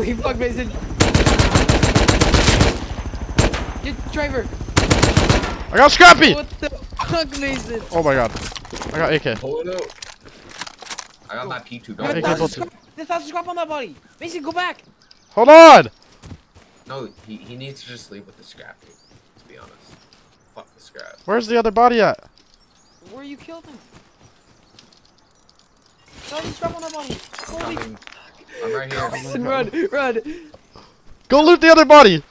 Holy fuck, Mason. Get driver. I got Scrappy! What the fuck, Mason? Oh my god. I got AK. Pull it. I got my P2. There's Don't AK thousand bullshit. scrap- There's thousand scrap on that body. Mason, go back. Hold on! No, he, he needs to just leave with the Scrappy. To be honest. Fuck the scrap. Where's the other body at? Where you killed him? Thousand scrap on that body. Holy Coming. I'm right here. Run, run. Go loot the other body!